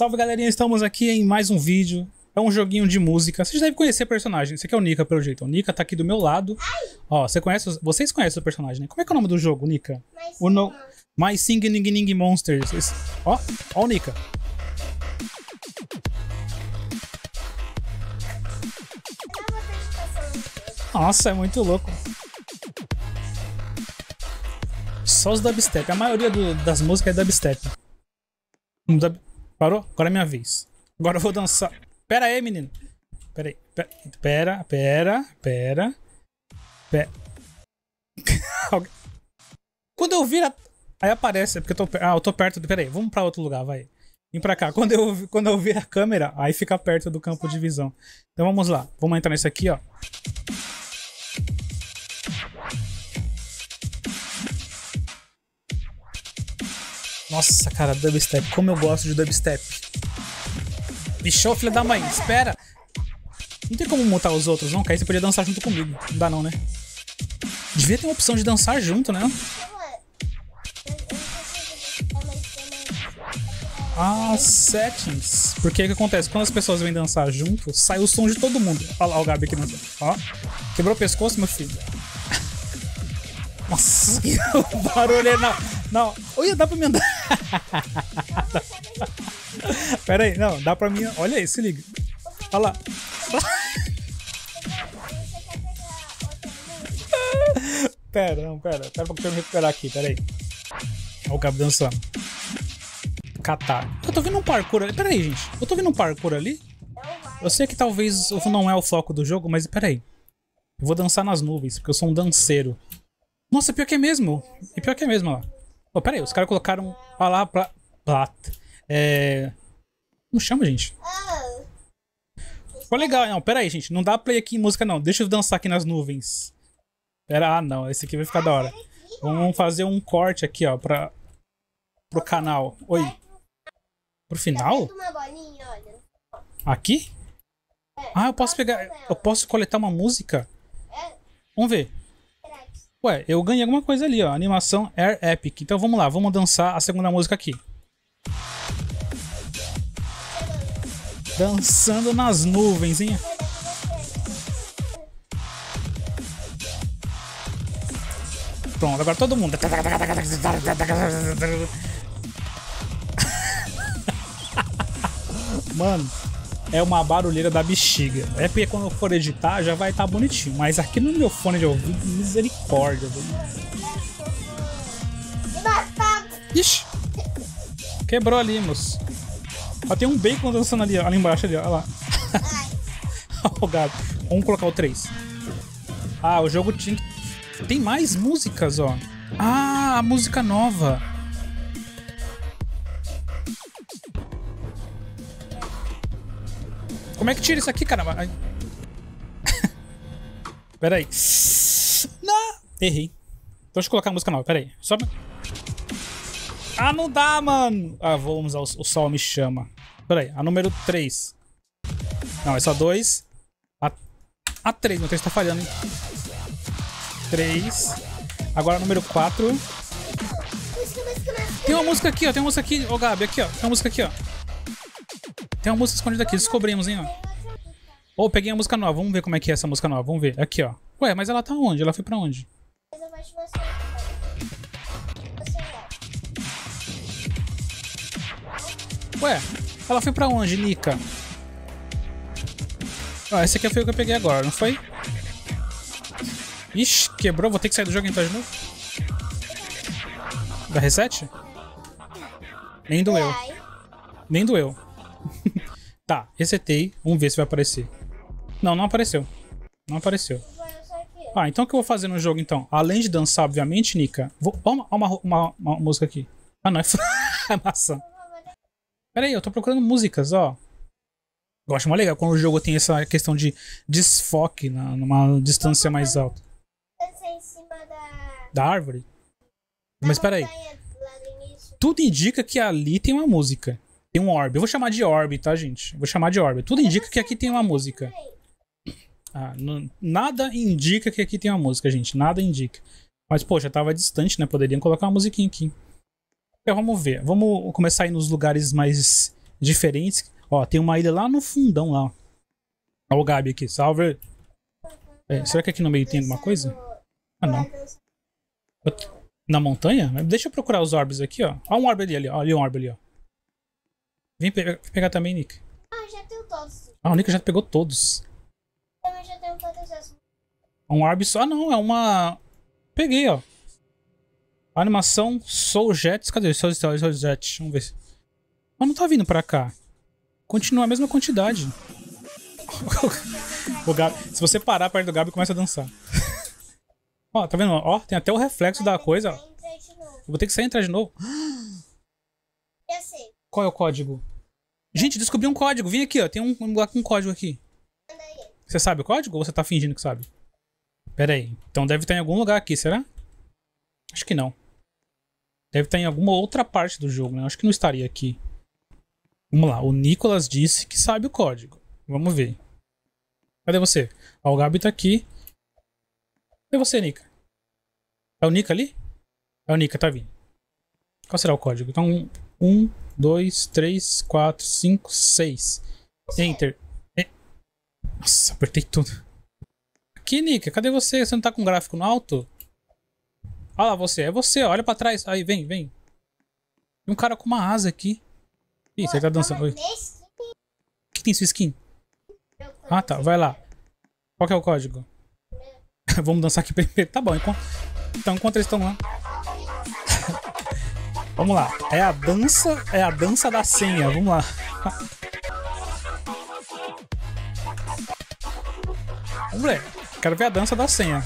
Salve galerinha, estamos aqui em mais um vídeo. É um joguinho de música. Vocês devem conhecer o personagem. Esse aqui é o Nika, pelo jeito. O Nika tá aqui do meu lado. Ó, você conhece, os- vocês conhecem o personagem, né? Como é que é o nome do jogo, Nika? Mas O no... My Sing Ning Ning Monsters. Esse- Ó, ó o Nika. Nossa, é muito louco. Só os dubstep. A maioria do- das músicas é dubstep. Dub- Parou? Agora é minha vez. Agora eu vou dançar. Pera aí, menino. Pera aí. Pe- Pera, pera, pera. Pera. Quando eu viro. a- Aí aparece, é porque eu tô. Ah, eu tô perto. do- Pera aí, vamos pra outro lugar, vai. Vem pra cá. Quando eu, quando eu vir a câmera, aí fica perto do campo de visão. Então vamos lá. Vamos entrar nesse aqui, ó. Nossa, cara, dubstep. Como eu gosto de dubstep. Bichão, filho da mãe, espera. Não tem como mutar os outros, não? Aí você podia dançar junto comigo. Não dá, não, né? Devia ter uma opção de dançar junto, né? É. É, Ah, settings. Porque o que acontece? Quando as pessoas vêm dançar junto, sai o som de todo mundo. Olha lá o Gabi aqui no. Ó. Quebrou o pescoço, meu filho. Nossa, que barulho é. Não, não. Olha, dá pra me andar. Pera aí, não, dá pra mim. Olha aí, se liga. Olha lá. Pera, não, pera. Pera pra eu me recuperar aqui, pera aí. Olha o Gabi dançando. Catar. Eu tô vendo um parkour ali. Pera aí, gente. Eu tô vendo um parkour ali. Eu sei que talvez não é o foco do jogo, mas peraí. Eu vou dançar nas nuvens, porque eu sou um danceiro. Nossa, pior que é mesmo. E pior que é mesmo, ó. Oh, peraí, os caras colocaram. Olha lá, pra. Plat. É. Como chama, gente? Ficou legal, não. Peraí, gente. Não dá play aqui em música, não. Deixa eu dançar aqui nas nuvens. Pera, ah, não. Esse aqui vai ficar da hora. Vamos fazer um corte aqui, ó, pra. Pro canal. Oi. Pro final? olha. Aqui? Ah, eu posso pegar. Eu posso coletar uma música? É, Vamos ver. Ué, eu ganhei alguma coisa ali, ó. Animação Air Epic. Então vamos lá, vamos dançar a segunda música aqui. Dançando nas nuvens, hein? Pronto, agora todo mundo. Mano, é uma barulheira da bexiga. É porque quando eu for editar já vai estar bonitinho. Mas aqui no meu fone de ouvido, misericórdia. Ixi! Quebrou ali, moço. Ó, tem um bacon dançando ali, ali embaixo, ali, ó. Olha lá. O gato. Vamos colocar o 3. Ah, o jogo tinha. Tem mais músicas, ó. Ah, a música nova. Como é que tira isso aqui, caramba? Ai. Pera aí. Não! Errei. Então deixa eu colocar a música nova, pera aí. Só... Ah, não dá, mano! Ah, vamos ao o sol me chama. Pera aí, a número 3. Não, é só 2. A, a 3, meu 3 tá falhando, hein? 3. Agora a número 4. Música, música, música. Tem uma música aqui, ó. Tem uma música aqui, ô Gabi, aqui, ó. Tem uma música aqui, ó. Tem uma música escondida aqui, descobrimos, hein, ó. Ô, peguei a música nova. Vamos ver como é que é essa música nova. Vamos ver. Aqui, ó. Ué, mas ela tá onde? Ela foi pra onde? Ué, ela foi pra onde, Nika? Ah, esse aqui foi o que eu peguei agora, não foi? Ixi, quebrou. Vou ter que sair do jogo e entrar de novo. Dá reset? Nem doeu. Nem doeu. tá, resetei. Vamos ver se vai aparecer. Não, não apareceu. Não apareceu. Ah, então o que eu vou fazer no jogo então? Além de dançar, obviamente, Nika. Vou. Ó, uma, uma, uma, uma música aqui. Ah, não, é, é maçã. Pera aí, eu tô procurando músicas, ó. Eu acho mó legal quando o jogo tem essa questão de desfoque na, numa distância mais alta. Da. Árvore? Mas pera aí. Tudo indica que ali tem uma música. Tem um orb. Eu vou chamar de orb, tá, gente? Vou chamar de orb. Tudo indica que aqui tem uma música. Ah, não- nada indica que aqui tem uma música, gente. Nada indica. Mas, poxa, tava distante, né? Poderiam colocar uma musiquinha aqui. Então, vamos ver. Vamos começar a ir nos lugares mais diferentes. Ó, tem uma ilha lá no fundão lá. Ó o Gabi aqui, salve. É, será que aqui no meio tem alguma coisa? Ah, não. Na montanha? Deixa eu procurar os orbes aqui, ó. Ó um orbe ali, ali, ó. Ali um orbe ali, ó. Vem pe- pegar também, Nick. Ah, já tenho todos. Ah, o Nick já pegou todos. Também já tenho todas as. Um orbe só. Ah, não, é uma. Peguei, ó. Animação Soul Jets. Cadê? Soul, Soul, Soul Jet. Vamos ver. Mas não tá vindo pra cá. Continua a mesma quantidade. o Gabi, se você parar perto do Gabi, começa a dançar. ó, tá vendo? Ó, tem até o reflexo da coisa. vou ter que sair e entrar de novo. Qual é o código? Gente, descobri um código. Vem aqui, ó. Tem um lugar com um código aqui. Você sabe o código ou você tá fingindo que sabe? Pera aí. Então deve estar em algum lugar aqui, será? Acho que não. Deve estar em alguma outra parte do jogo, né? Acho que não estaria aqui. Vamos lá. O Nicolas disse que sabe o código. Vamos ver. Cadê você? Ó, o Gabi tá aqui. Cadê você, Nika? É o Nika ali? É o Nika, tá vindo. Qual será o código? Então, um, dois, três, quatro, cinco, seis. Enter. E- Nossa, apertei tudo. Aqui, Nika, cadê você? Você não tá com o gráfico no alto? Olha lá você, é você, olha pra trás. Aí, vem, vem. Tem um cara com uma asa aqui. Ih, você tá dançando. Oi. O que tem sua skin? Ah, tá, vai lá. Qual que é o código? Vamos dançar aqui primeiro. Tá bom, enquanto... então enquanto eles estão lá. Vamos lá. É a dança, é a dança da senha. Vamos lá. Vamos ver. Quero ver a dança da senha.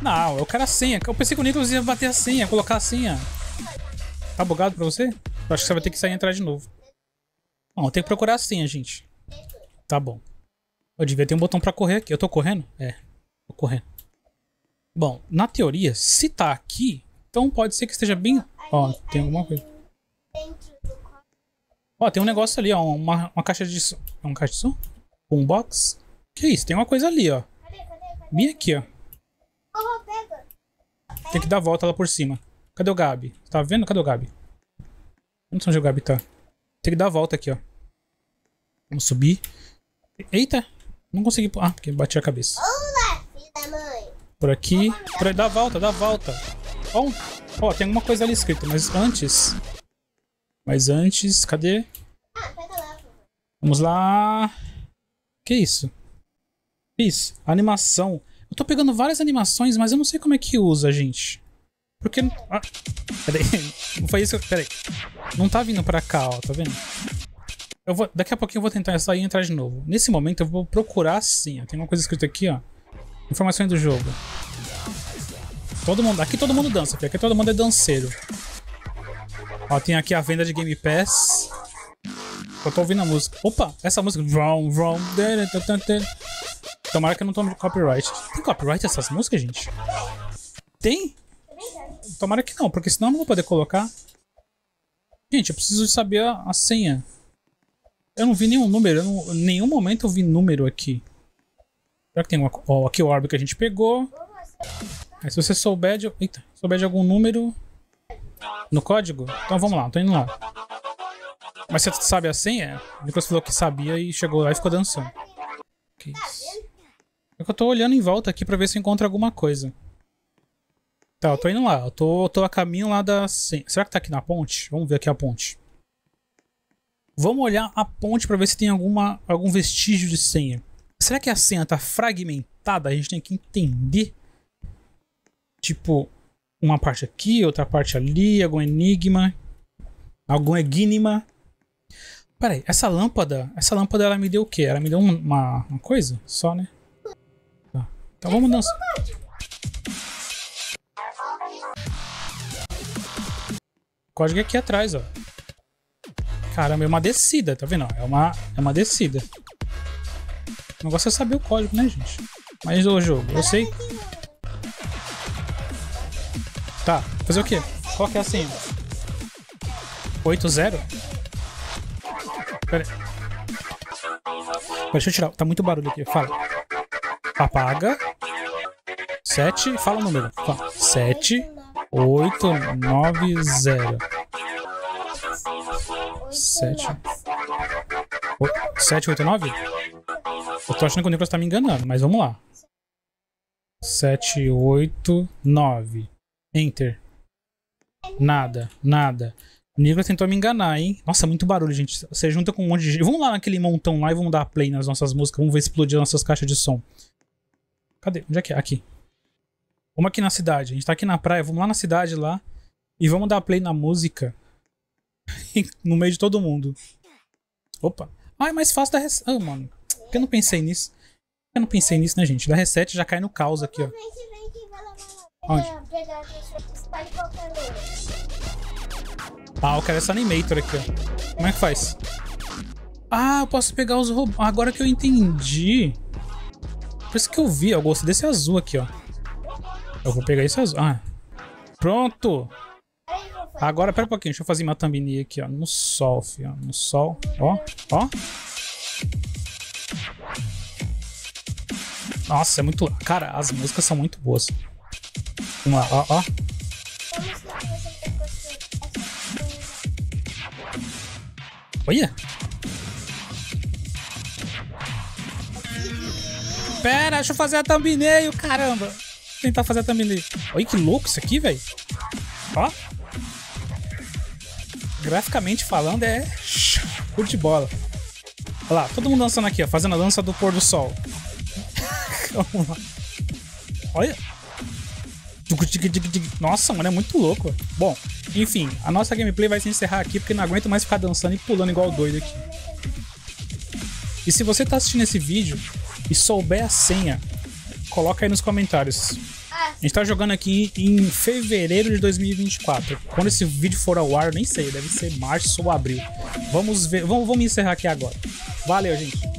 Não, eu quero a senha. Eu pensei que o Nicolas ia bater a senha, colocar a senha. Tá bugado pra você? Eu acho que você vai ter que sair e entrar de novo. Bom, tem que procurar a senha, gente. Tá bom. Eu devia ter um botão pra correr aqui. Eu tô correndo? É. Tô correndo. Bom, na teoria, se tá aqui, então pode ser que esteja bem. Ó, tem alguma coisa. Ó, tem um negócio ali, ó. Uma, uma caixa de som. É uma caixa de som? Um box? Que isso? Tem uma coisa ali, ó. Bem aqui, ó. Tem que dar a volta lá por cima. Cadê o Gabi? Tá vendo? Cadê o Gabi? Onde o Gabi tá. Tem que dar a volta aqui, ó. Vamos subir. Eita! Não consegui. Ah, porque bati a cabeça. Por aqui. Por aí, dá a volta, dá a volta. Ó, um- ó, tem alguma coisa ali escrita, mas antes. Mas antes, cadê? Vamos lá. Que isso? Isso? Animação. Eu tô pegando várias animações, mas eu não sei como é que usa, gente. Porque. Ah, peraí. Não foi isso que eu. Peraí. Não tá vindo pra cá, ó, tá vendo? Eu vou, daqui a pouquinho eu vou tentar sair e entrar de novo. Nesse momento eu vou procurar sim. ó. Tem uma coisa escrita aqui, ó. Informações do jogo. Todo mundo, aqui todo mundo dança, aqui todo mundo é danceiro. Ó, tem aqui a venda de Game Pass. Eu tô ouvindo a música. Opa, essa música. Tomara que eu não tome copyright. Tem copyright essas músicas, gente? Tem? Tomara que não, porque senão eu não vou poder colocar. Gente, eu preciso saber a, a senha. Eu não vi nenhum número. em nenhum momento eu vi número aqui. Será que tem uma. Ó, aqui o orbe que a gente pegou. Aí se você souber de. Eita, souber de algum número. No código? Então vamos lá, tô indo lá. Mas você sabe a senha? O Nicolas falou que sabia e chegou lá e ficou dançando. Que isso? É que eu tô olhando em volta aqui pra ver se eu encontro alguma coisa. Tá, eu tô indo lá. Eu tô, eu tô a caminho lá da senha. Será que tá aqui na ponte? Vamos ver aqui a ponte. Vamos olhar a ponte pra ver se tem alguma, algum vestígio de senha. Será que a senha tá fragmentada? A gente tem que entender. Tipo, uma parte aqui, outra parte ali, algum enigma. Algum enigma. Peraí, essa lâmpada. Essa lâmpada ela me deu o quê? Ela me deu um- uma, uma coisa? Só, né? Tá. Então vamos dançar. Código é aqui atrás, ó. Caramba, é uma descida, tá vendo? É uma, é uma descida. O negócio é saber o código, né, gente? Mas o jogo, eu sei. Tá, fazer o quê? Qual que é a senha? 8-0? Pera aí. Deixa eu tirar, tá muito barulho aqui. Fala. Apaga. 7, fala o número. Fala. 7, 8, 9, 0. Oito, Sete. nove, O- 7, 8, 9? Eu tô achando que o Nicolas tá me enganando, mas vamos lá. 7, 8, 9. Enter. Nada, nada. O tentou me enganar, hein? Nossa, muito barulho, gente. Você junta com um monte de gente. Vamos lá naquele montão lá e vamos dar play nas nossas músicas. Vamos ver explodir as nossas caixas de som. Cadê? Onde é que é? Aqui. Vamos aqui na cidade. A gente tá aqui na praia. Vamos lá na cidade lá. E vamos dar play na música. no meio de todo mundo. Opa. Ah, é mais fácil dar reset. Ah, mano. Por que eu não pensei nisso? Por que eu não pensei nisso, né, gente? Dá reset já cai no caos aqui, ó. Lugar. Ah, eu quero essa animator aqui, ó. Como é que faz? Ah, eu posso pegar os robôs. Agora que eu entendi. Por isso que eu vi, ó, eu gosto desse azul aqui, ó. Eu vou pegar esse azul. Ah. Pronto! Agora, pera um pouquinho, deixa eu fazer uma thumbnail aqui, ó. No sol, filho, ó. No sol. Ó, ó. Nossa, é muito. Cara, as músicas são muito boas. Lá, ó, ó. Olha! Pera, deixa eu fazer a thumbnail, caramba! Vou tentar fazer a thumbnail. Olha que louco isso aqui, velho. Ó. Graficamente falando, é show de bola. Olha lá, todo mundo dançando aqui, ó, fazendo a dança do pôr do sol. Olha. Nossa, mano, é muito louco. Bom, enfim, a nossa gameplay vai se encerrar aqui porque não aguento mais ficar dançando e pulando igual doido aqui. E se você tá assistindo esse vídeo e souber a senha, coloca aí nos comentários. A gente tá jogando aqui em fevereiro de 2024. Quando esse vídeo for ao ar, nem sei, deve ser março ou abril. Vamos ver, vamos, vamos encerrar aqui agora. Valeu, gente.